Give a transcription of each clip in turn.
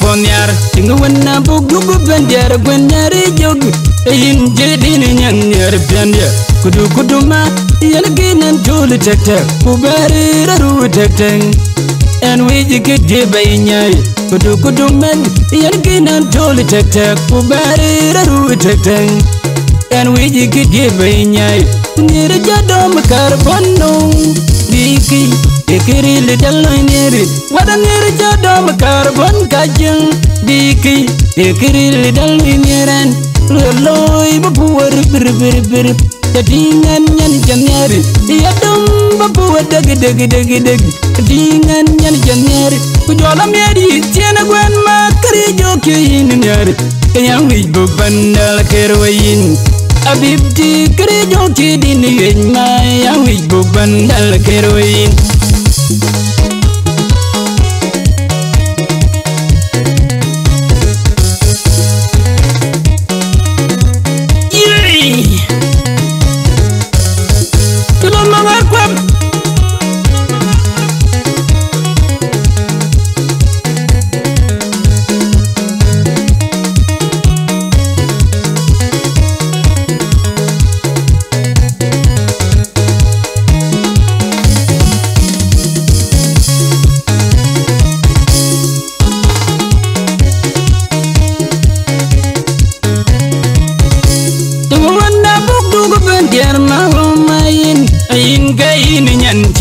ponyar tinga wanna bug dugu bendiar gwenyari jog. Yin jedin nyang, nyar bendia kudu kudu, ma yan ginan tuli tek tek. Kubari raru, tek tek en wiji gidi bay nyai kudu kudu, men yan ginan tuli tek tek. Kubari raru, tek tek en wiji gidi bay nyai nira jadom karbono biki ekiri li dallo niri wada niri jadom karbon kajeng biki ekiri li dallo nyeren, Leloi babuwar bir bir bir. Jadingan nyan janyari Yadum babuwa degi degi degi degi Jadingan nyan janyari Kujola miadi Tiena gwen makari joki ini nyari Kanyang wibu bandal kerwayin Abibti kare joki dini yin ma Yang wibu bandal kerwayin Diar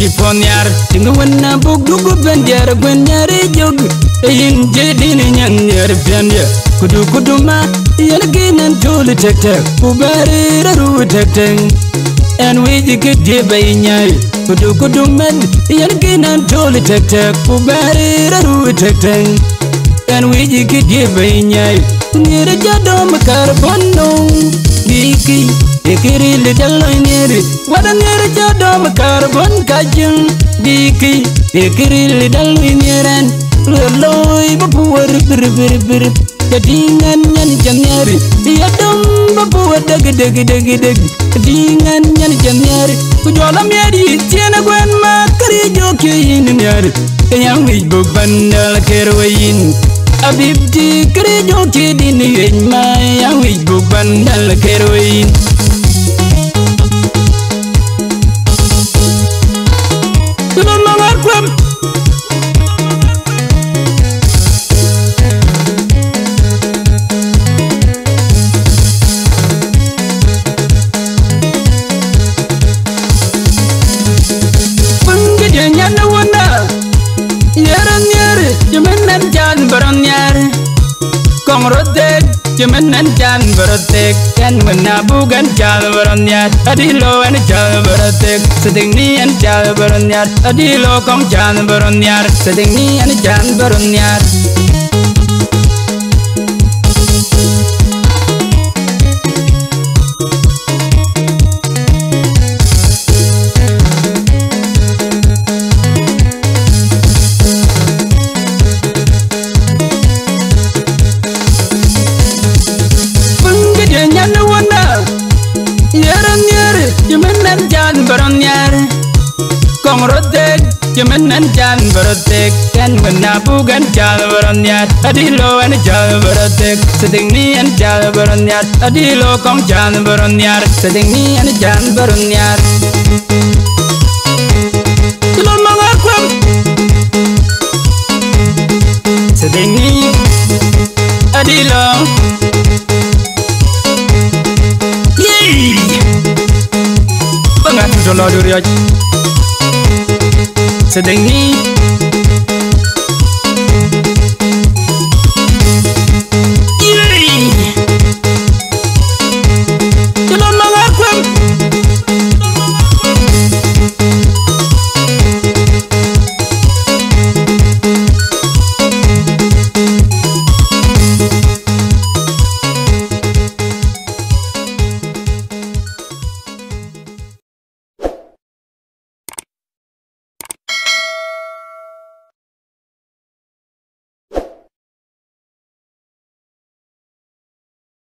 nyan yar Tinga wana buk dug ben diar gwen nyari jog Ain jadi nyan nyar ben ya Kudu kudu ma Yan ginan tuli tek tek Kubari raru tek tek En wiji gede bay nyai Kudu kudu men Yan ginan tuli tek tek Kubari raru tek tek En wiji gede bay nyai Nira jadom karbono Biki kiri li dallo niri Wada niri jadom karbon kajung Biki e kiri li dallo niren Loloy babuwar bir bir bir Jadingan nyan janyari Yadom babuwar dagi dagi dagi dagi Jadingan nyan janyari Kujola miadi tiana gwen makari joki yin nyari Kanyang wibu bandal kerwayin Abibti kare joki dini yin ma Yang wibu bandal kerwayin Jemenan jan baran yare Kong rotek Jemenan jan baratek Kan wena bukan jal baran yar Adilo en jal baratek Seding ni en jal đi yar con kong jal baran yar Seding ni anh jal baran yar Yaran jan baron yare Kong rotek Jemenan jan barotek Kan wena bukan jal baron yar Adilo en jal barotek Seding ni en jal baron yar Adilo kong jan baron yar Seding ni en jal baran yar चलो आज से देंगी